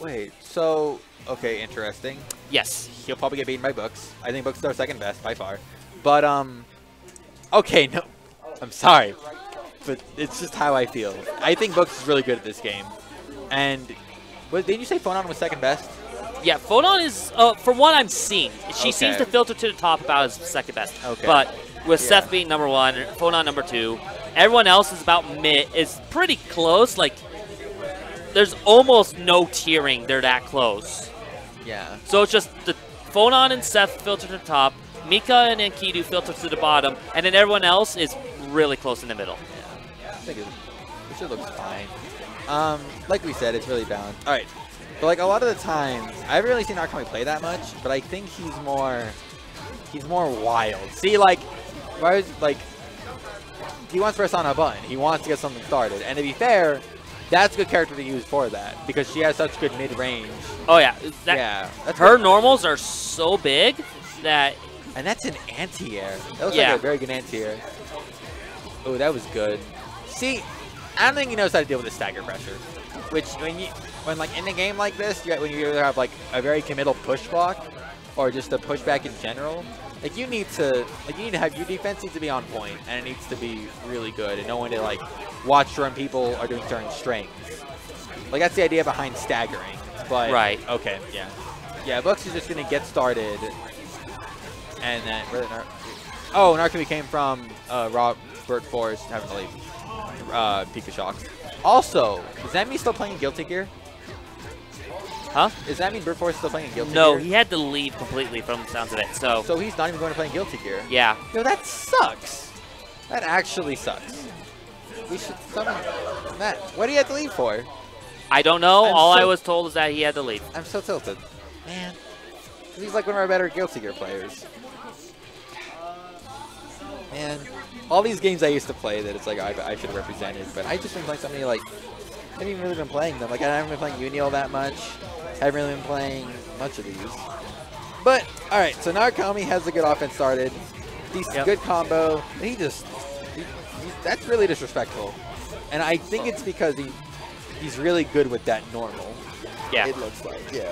Wait, so okay, interesting. Yes. He'll probably get beaten by Books. I think Books is our second best by far. But um, okay, no, I'm sorry, but it's just how I feel. I think Books is really good at this game, and what, didn't you say Phonon was second best? Yeah, Phonon is, uh, from what I'm seeing, she seems to filter to the top about as second best. Okay. But with Yeah. Seth being number one, Phonon number two, everyone else is about mid, is pretty close. Like, there's almost no tiering. They're that close. Yeah. So it's just the Phonon and Seth filter to the top, Mika and Enkidu filter to the bottom, and then everyone else is really close in the middle. Yeah. I think it, it should look fine. Um, like we said, it's really balanced. All right. But like a lot of the times, I haven't really seen Narukami play that much, but I think he's more, he's more wild. See, like, why was like, he wants to press on a button. He wants to get something started. And to be fair, that's a good character to use for that because she has such good mid range. Oh yeah, that, yeah, her good. normals are so big that And that's an anti-air. That looks Yeah. like a very good anti-air. Oh, that was good. See, I don't think he knows how to deal with the stagger pressure. Which, when you, when like in a game like this, you, when you either have like a very committal push block, or just a pushback in general, like you need to, like you need to have your defense needs to be on point, and it needs to be really good, and know when to like watch when people are doing certain strings. Like that's the idea behind staggering. But Right. Okay. Yeah. Yeah. Books is just gonna get started, and then where did Nar- oh, Narukami came from uh, Robert Forrest having to leave uh, Pika Shocks. Also, is that mean still playing Guilty Gear? Huh? Does that mean Brute Force still playing Guilty no, Gear? he had to leave completely from the sounds of it. So, So he's not even going to play in Guilty Gear. yeah, Yo, that sucks. That actually sucks. We should summon Matt. What do you have to leave for? I don't know. I'm All I was told is that he had to leave. I'm so tilted. Man. He's like one of our better Guilty Gear players. Man. All these games I used to play that it's like I, I should have represented, but I just been playing so many like I haven't even really been playing them. Like I haven't been playing Uni all that much. I haven't really been playing much of these. But all right, so Narukami has a good offense started. He's Yep. good combo. and He just he, he, that's really disrespectful. And I think it's because he he's really good with that normal. Yeah. It looks like, yeah.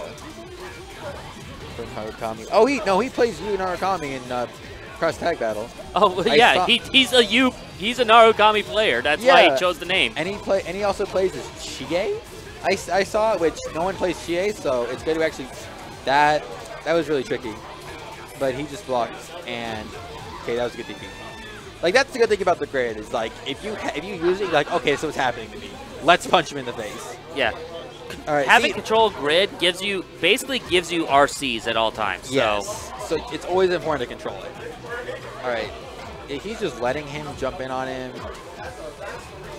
From Narukami. Oh, he no, he plays Yu Narukami in uh, Cross Tag Battle, Oh I yeah, he, he's a you. He's a Narukami player. That's why he chose the name. and he play and he also plays as Chie. I, I saw it, which no one plays Chie, so it's good to actually that that was really tricky, but he just blocked and okay, that was a good DP. Like that's the good thing about the grid is like if you if you use it, you're like okay, so what's happening to me? Let's punch him in the face. Yeah, All right, having see- control grid gives you basically gives you RCs at all times. Yes. So it's always important to control it. All right. If he's just letting him jump in on him.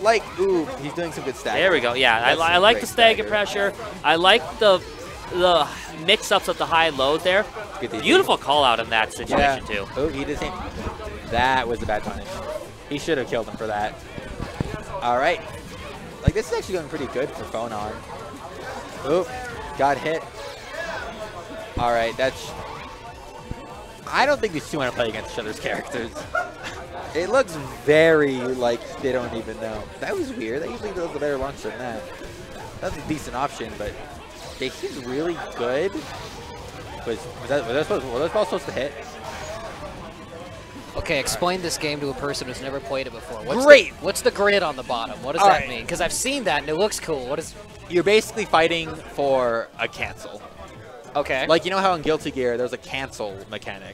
Like, ooh, he's doing some good stacking. there we go. Yeah, I, I like the stagger stagger. pressure. I like the the mix-ups of the high low there. Beautiful call out in that Yeah. situation too. Oh, he did same. That was a bad punish. He should have killed him for that. All right. Like, this is actually going pretty good for Phonon. Oop, got hit. All right, that's... I don't think these two want to play against each other's characters. It looks very like they don't even know. That was weird. That usually does a better launch than that. That's a decent option, but they he's really good. Was, was, that, was, that supposed, was that ball supposed to hit? Okay, explain this game to a person who's never played it before. What's Great. The, what's the grid on the bottom? What does All that right. mean? Because I've seen that and it looks cool. What is? You're basically fighting for a cancel. Okay. Like you know how in Guilty Gear there's a cancel mechanic.